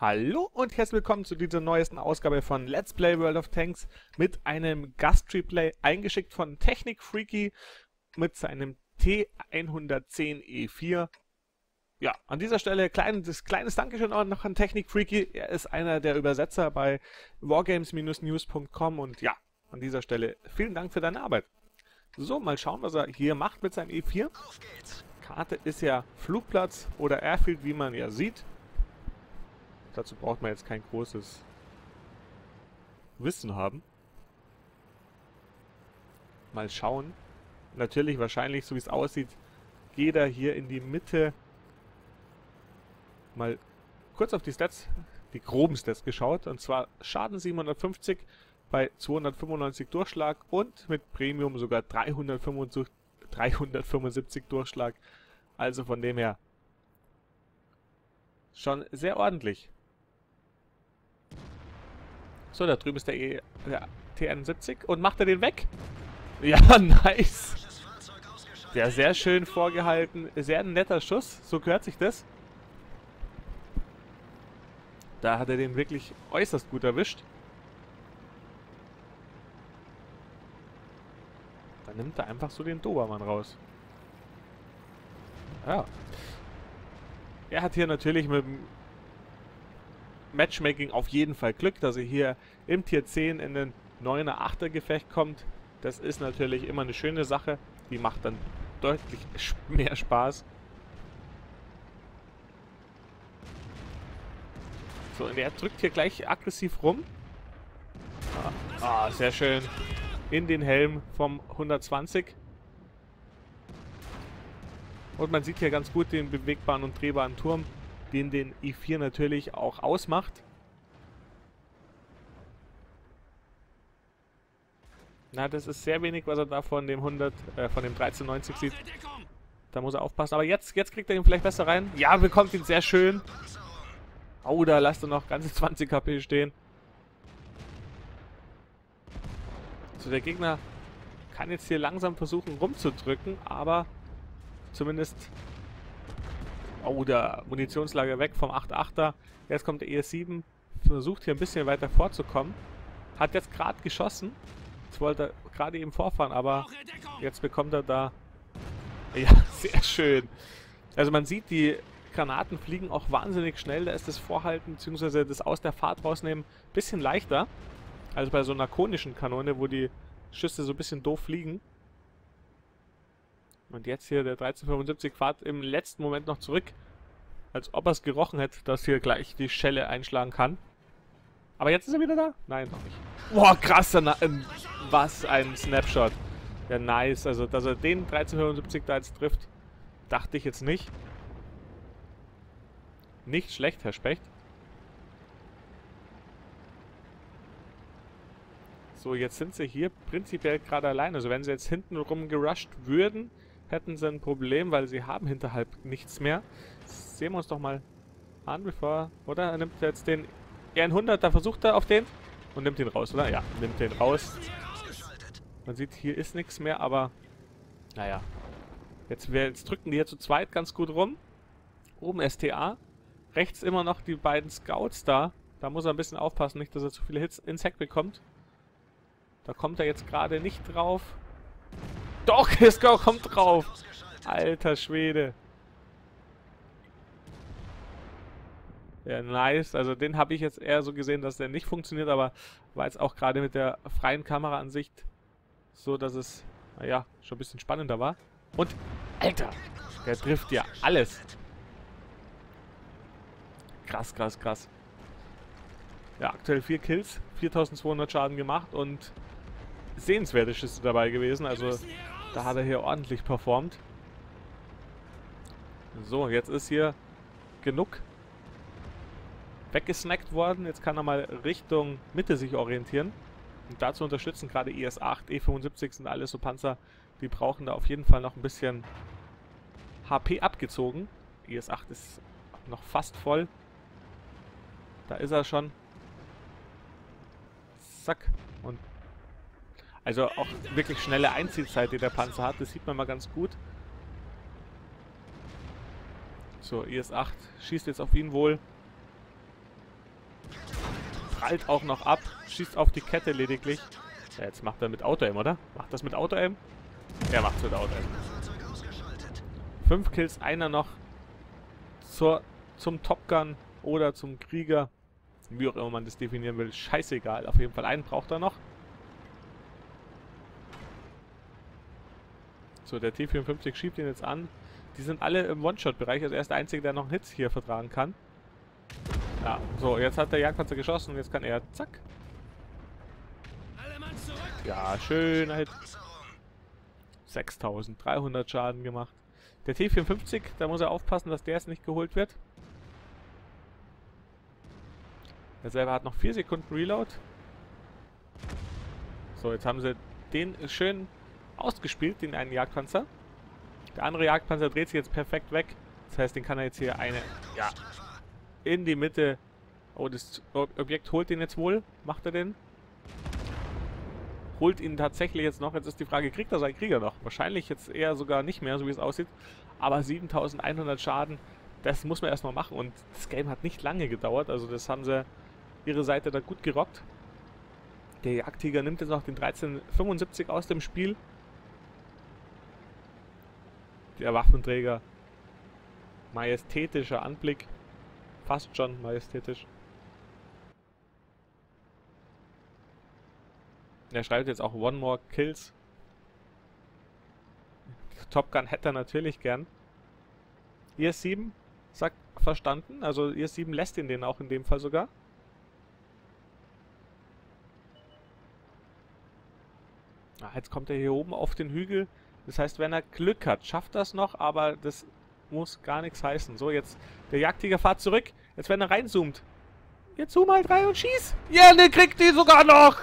Hallo und herzlich willkommen zu dieser neuesten Ausgabe von Let's Play World of Tanks mit einem Gast-Replay eingeschickt von Technik Freaky mit seinem T110E4. Ja, an dieser Stelle kleines, kleines Dankeschön auch noch an Technik Freaky. Er ist einer der Übersetzer bei wargames-news.com und ja, an dieser Stelle vielen Dank für deine Arbeit. So, mal schauen, was er hier macht mit seinem E4. Karte ist ja Flugplatz oder Airfield, wie man ja sieht. Dazu braucht man jetzt kein großes Wissen haben. Mal schauen. Natürlich, wahrscheinlich, so wie es aussieht, geht er hier in die Mitte. Mal kurz auf die Stats, die groben Stats geschaut. Und zwar Schaden 750 bei 295 Durchschlag und mit Premium sogar 375, 375 Durchschlag. Also von dem her schon sehr ordentlich. So, da drüben ist der, e der T71 und macht er den weg? Ja, nice. Ja, sehr schön vorgehalten. Sehr netter Schuss. So gehört sich das. Da hat er den wirklich äußerst gut erwischt. Dann nimmt er einfach so den Dobermann raus. Ja. Er hat hier natürlich mit dem Matchmaking auf jeden Fall Glück, dass er hier im Tier 10 in den 9er, 8er Gefecht kommt. Das ist natürlich immer eine schöne Sache. Die macht dann deutlich mehr Spaß. So, und er drückt hier gleich aggressiv rum. Ah, ah, sehr schön. In den Helm vom 120. Und man sieht hier ganz gut den bewegbaren und drehbaren Turm den den i4 natürlich auch ausmacht. Na, das ist sehr wenig, was er da von dem 100, äh, von dem 1390 sieht. Da muss er aufpassen. Aber jetzt, jetzt kriegt er ihn vielleicht besser rein. Ja, bekommt ihn sehr schön. Oh, da lasst er noch ganze 20 KP stehen. So, der Gegner kann jetzt hier langsam versuchen rumzudrücken, aber zumindest Oh, der Munitionslager weg vom 8.8er. Jetzt kommt der ES7. Versucht hier ein bisschen weiter vorzukommen. Hat jetzt gerade geschossen. Jetzt wollte er gerade eben vorfahren, aber jetzt bekommt er da... Ja, sehr schön. Also man sieht, die Granaten fliegen auch wahnsinnig schnell. Da ist das Vorhalten bzw. das aus der Fahrt rausnehmen ein bisschen leichter. Also bei so einer konischen Kanone, wo die Schüsse so ein bisschen doof fliegen. Und jetzt hier der 1375 fahrt im letzten Moment noch zurück. Als ob er es gerochen hätte, dass hier gleich die Schelle einschlagen kann. Aber jetzt ist er wieder da? Nein, noch nicht. Boah, krass. Ähm, was ein Snapshot. Ja, nice. Also, dass er den 1375 da jetzt trifft, dachte ich jetzt nicht. Nicht schlecht, Herr Specht. So, jetzt sind sie hier prinzipiell gerade alleine. Also wenn sie jetzt hinten rum gerusht würden, hätten sie ein Problem, weil sie haben hinterhalb nichts mehr. Sehen wir uns doch mal an, bevor... Oder? Er nimmt jetzt den R100, da versucht er auf den und nimmt ihn raus, oder? Ja, nimmt den raus. Man sieht, hier ist nichts mehr, aber... Naja. Jetzt, jetzt drücken die hier zu zweit ganz gut rum. Oben STA. Rechts immer noch die beiden Scouts da. Da muss er ein bisschen aufpassen, nicht, dass er zu viele Hits ins Heck bekommt. Da kommt er jetzt gerade nicht drauf. Doch, Kisko kommt drauf. Alter Schwede. Ja, nice. Also den habe ich jetzt eher so gesehen, dass der nicht funktioniert, aber war jetzt auch gerade mit der freien Kameraansicht so, dass es, naja, schon ein bisschen spannender war. Und, Alter, der trifft ja alles. Krass, krass, krass. Ja, aktuell 4 Kills, 4200 Schaden gemacht und sehenswerte Schüsse dabei gewesen. Also da hat er hier ordentlich performt. So, jetzt ist hier genug weggesnackt worden. Jetzt kann er mal Richtung Mitte sich orientieren. Und dazu unterstützen gerade IS-8, E-75 sind alles so Panzer, die brauchen da auf jeden Fall noch ein bisschen HP abgezogen. IS-8 ist noch fast voll. Da ist er schon. Zack. Also auch wirklich schnelle Einziehzeit, die der Panzer hat. Das sieht man mal ganz gut. So, IS-8 schießt jetzt auf ihn wohl. prallt auch noch ab, schießt auf die Kette lediglich. Ja, jetzt macht er mit Auto-Aim, oder? Macht das mit Auto-Aim? Er macht's mit Auto-Aim. Fünf Kills, einer noch zur, zum Top Gun oder zum Krieger. Wie auch immer man das definieren will. Scheißegal. Auf jeden Fall einen braucht er noch. So, der T-54 schiebt ihn jetzt an. Die sind alle im One-Shot-Bereich. Also er ist der Einzige, der noch einen Hit hier vertragen kann. Ja, so, jetzt hat der Jagdpanzer geschossen jetzt kann er, zack. Ja, schöner Hit. 6300 Schaden gemacht. Der T54, da muss er aufpassen, dass der jetzt nicht geholt wird. Der selber hat noch 4 Sekunden Reload. So, jetzt haben sie den schön ausgespielt, den einen Jagdpanzer. Der andere Jagdpanzer dreht sich jetzt perfekt weg. Das heißt, den kann er jetzt hier eine, ja, in die Mitte. Oh, das Objekt holt den jetzt wohl. Macht er den? Holt ihn tatsächlich jetzt noch. Jetzt ist die Frage, kriegt er seinen Krieger noch? Wahrscheinlich jetzt eher sogar nicht mehr, so wie es aussieht. Aber 7100 Schaden, das muss man erstmal machen. Und das Game hat nicht lange gedauert. Also das haben sie ihre Seite da gut gerockt. Der Jagdtiger nimmt jetzt noch den 1375 aus dem Spiel. Der Waffenträger. Majestätischer Anblick. Fast schon majestätisch. Er schreibt jetzt auch One More Kills. Top Gun hätte er natürlich gern. IS-7 sagt verstanden. Also IS-7 lässt ihn den auch in dem Fall sogar. Ah, jetzt kommt er hier oben auf den Hügel. Das heißt, wenn er Glück hat, schafft das noch, aber das muss gar nichts heißen. So, jetzt der Jagdtiger fahrt zurück. Jetzt, wenn er reinzoomt. Jetzt zoom halt rein und schieß. Ja, ne, kriegt die sogar noch.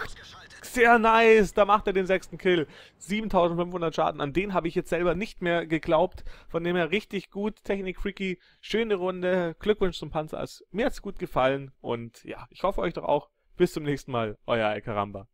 Sehr nice. Da macht er den sechsten Kill. 7500 Schaden. An den habe ich jetzt selber nicht mehr geglaubt. Von dem her richtig gut. Technik Freaky. Schöne Runde. Glückwunsch zum Panzer. Mir hat es gut gefallen. Und ja, ich hoffe euch doch auch. Bis zum nächsten Mal. Euer Alcaramba.